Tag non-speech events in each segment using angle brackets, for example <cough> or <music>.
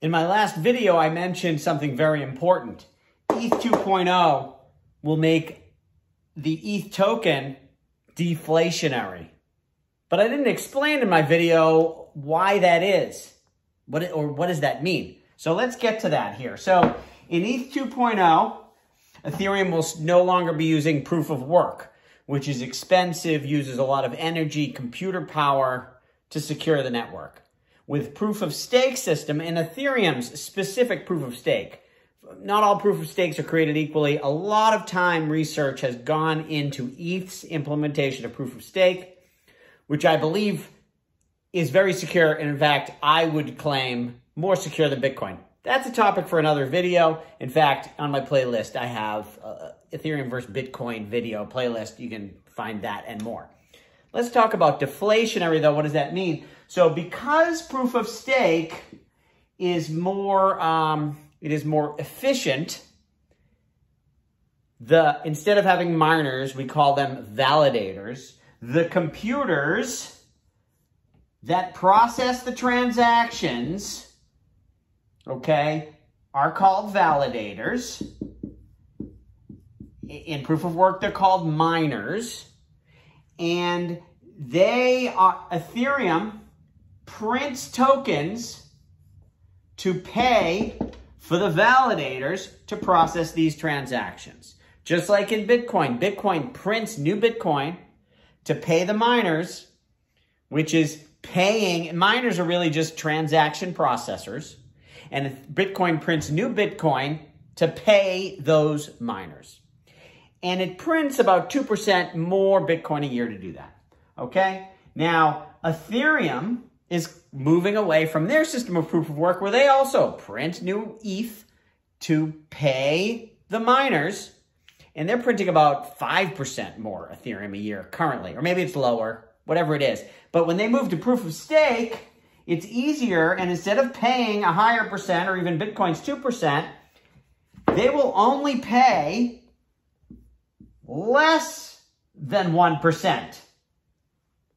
In my last video, I mentioned something very important. ETH 2.0 will make the ETH token deflationary. But I didn't explain in my video why that is. What or what does that mean? So let's get to that here. So in ETH 2.0, Ethereum will no longer be using proof of work, which is expensive, uses a lot of energy, computer power to secure the network with proof of stake system and Ethereum's specific proof of stake. Not all proof of stakes are created equally. A lot of time research has gone into ETH's implementation of proof of stake, which I believe is very secure. And in fact, I would claim more secure than Bitcoin. That's a topic for another video. In fact, on my playlist, I have uh, Ethereum versus Bitcoin video playlist. You can find that and more. Let's talk about deflationary though. What does that mean? So because proof of stake is more, um, it is more efficient, the instead of having miners, we call them validators. The computers that process the transactions, okay, are called validators. In proof of work, they're called miners. And they are, Ethereum prints tokens to pay for the validators to process these transactions. Just like in Bitcoin, Bitcoin prints new Bitcoin to pay the miners, which is paying, miners are really just transaction processors, and Bitcoin prints new Bitcoin to pay those miners. And it prints about 2% more Bitcoin a year to do that. Okay? Now, Ethereum is moving away from their system of proof of work where they also print new ETH to pay the miners. And they're printing about 5% more Ethereum a year currently, or maybe it's lower, whatever it is. But when they move to proof of stake, it's easier. And instead of paying a higher percent or even Bitcoin's 2%, they will only pay less than 1%.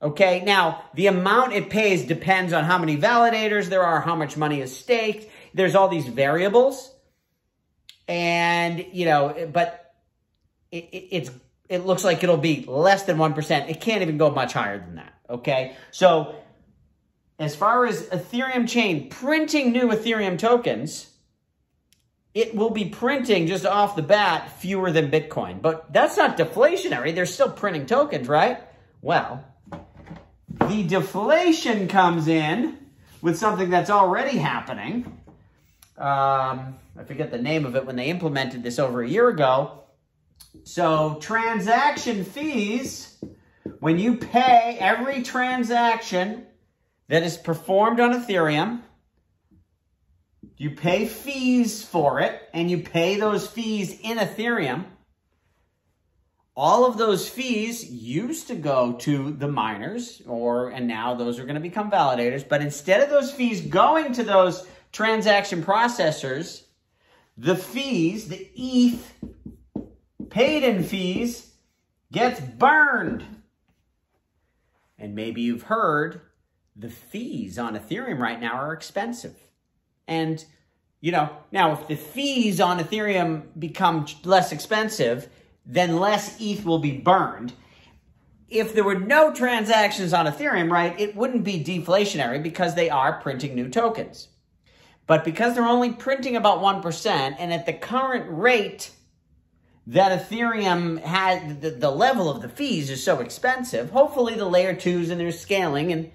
Okay, now the amount it pays depends on how many validators there are, how much money is staked. There's all these variables. And, you know, but it, it, it's it looks like it'll be less than 1%. It can't even go much higher than that, okay? So as far as Ethereum chain printing new Ethereum tokens, it will be printing just off the bat fewer than Bitcoin. But that's not deflationary. They're still printing tokens, right? Well, the deflation comes in with something that's already happening. Um, I forget the name of it when they implemented this over a year ago. So transaction fees, when you pay every transaction that is performed on Ethereum, you pay fees for it, and you pay those fees in Ethereum all of those fees used to go to the miners or and now those are going to become validators but instead of those fees going to those transaction processors the fees the eth paid in fees gets burned. And maybe you've heard the fees on ethereum right now are expensive. And you know now if the fees on ethereum become less expensive then less ETH will be burned. If there were no transactions on Ethereum, right, it wouldn't be deflationary because they are printing new tokens. But because they're only printing about 1%, and at the current rate that Ethereum had, the, the level of the fees is so expensive, hopefully the layer twos and their scaling and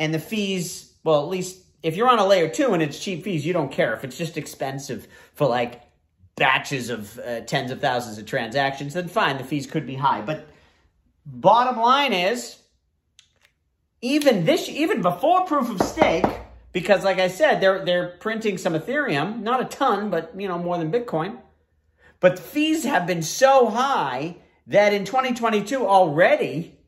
and the fees, well, at least if you're on a layer two and it's cheap fees, you don't care. If it's just expensive for like batches of uh, tens of thousands of transactions, then fine, the fees could be high. But bottom line is, even this, even before proof of stake, because like I said, they're they're printing some Ethereum, not a ton, but you know more than Bitcoin. But the fees have been so high that in 2022 already,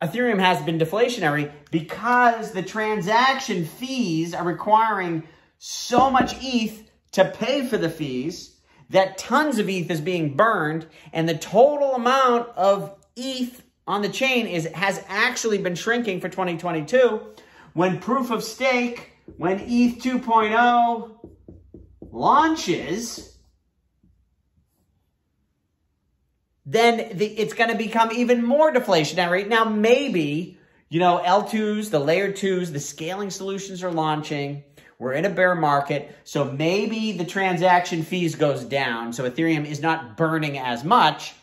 Ethereum has been deflationary because the transaction fees are requiring so much ETH to pay for the fees that tons of ETH is being burned and the total amount of ETH on the chain is has actually been shrinking for 2022 when proof of stake when ETH 2.0 launches, then the, it's going to become even more deflationary. Now, maybe, you know, L2s, the layer twos, the scaling solutions are launching. We're in a bear market, so maybe the transaction fees goes down, so Ethereum is not burning as much,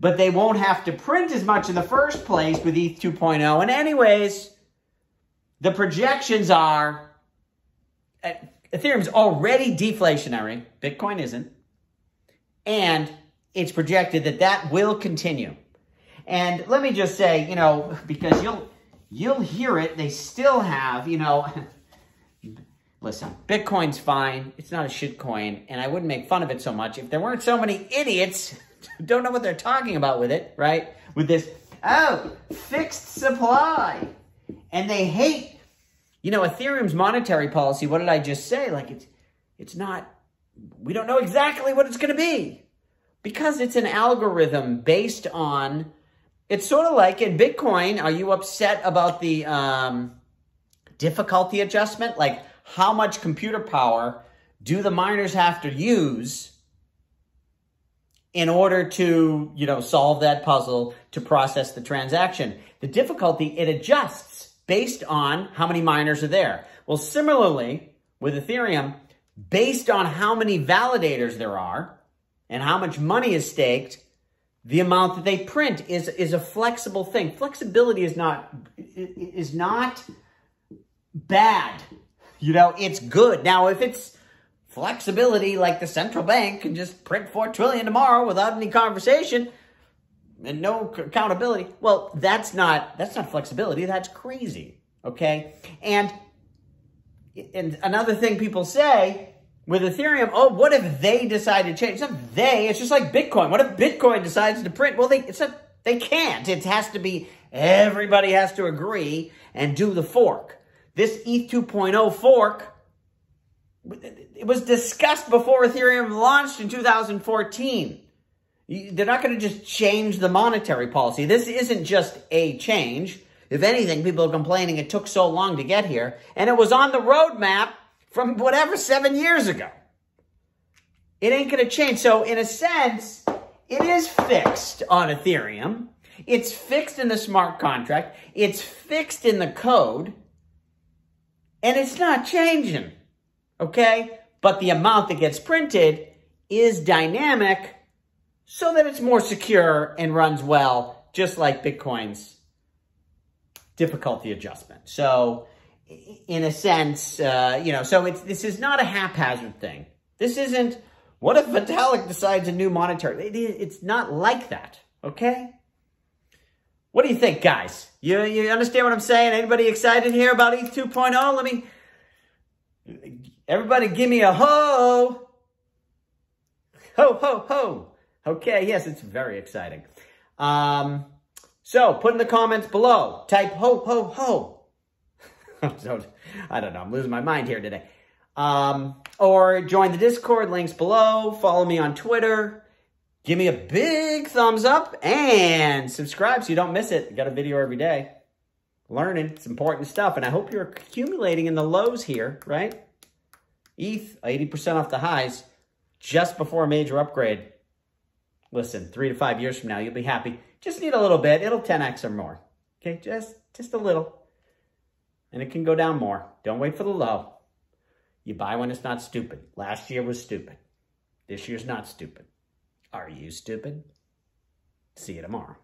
but they won't have to print as much in the first place with ETH 2.0. And anyways, the projections are uh, Ethereum's already deflationary. Bitcoin isn't. And it's projected that that will continue. And let me just say, you know, because you'll you'll hear it, they still have, you know, <laughs> listen, Bitcoin's fine. It's not a shit coin, and I wouldn't make fun of it so much if there weren't so many idiots don't know what they're talking about with it, right? With this, oh, fixed supply. And they hate, you know, Ethereum's monetary policy. What did I just say? Like, it's, it's not, we don't know exactly what it's going to be because it's an algorithm based on, it's sort of like in Bitcoin, are you upset about the um, difficulty adjustment? Like, how much computer power do the miners have to use in order to, you know, solve that puzzle to process the transaction? The difficulty, it adjusts based on how many miners are there. Well, similarly, with Ethereum, based on how many validators there are and how much money is staked, the amount that they print is, is a flexible thing. Flexibility is not, is not bad you know, it's good. Now, if it's flexibility like the central bank can just print 4 trillion tomorrow without any conversation and no accountability, well, that's not that's not flexibility, that's crazy. Okay? And and another thing people say with Ethereum, oh, what if they decide to change? It's not they, it's just like Bitcoin. What if Bitcoin decides to print? Well, they it's not they can't. It has to be everybody has to agree and do the fork. This ETH 2.0 fork, it was discussed before Ethereum launched in 2014. They're not going to just change the monetary policy. This isn't just a change. If anything, people are complaining it took so long to get here. And it was on the roadmap from whatever, seven years ago. It ain't going to change. So in a sense, it is fixed on Ethereum. It's fixed in the smart contract. It's fixed in the code. And it's not changing, okay? But the amount that gets printed is dynamic so that it's more secure and runs well, just like Bitcoin's difficulty adjustment. So in a sense, uh, you know, so it's, this is not a haphazard thing. This isn't, what if Vitalik decides a new monetary? It, it's not like that, okay? What do you think, guys? You, you understand what I'm saying? Anybody excited here about ETH 2.0? Let me... Everybody give me a ho! Ho, ho, ho! Okay, yes, it's very exciting. Um, so, put in the comments below. Type ho, ho, ho. <laughs> so, I don't know. I'm losing my mind here today. Um, or join the Discord. Links below. Follow me on Twitter give me a big thumbs up and subscribe so you don't miss it. got a video every day. Learning, it's important stuff. And I hope you're accumulating in the lows here, right? ETH, 80% off the highs just before a major upgrade. Listen, three to five years from now, you'll be happy. Just need a little bit. It'll 10x or more. Okay, just, just a little. And it can go down more. Don't wait for the low. You buy when it's not stupid. Last year was stupid. This year's not stupid. Are you stupid? See you tomorrow.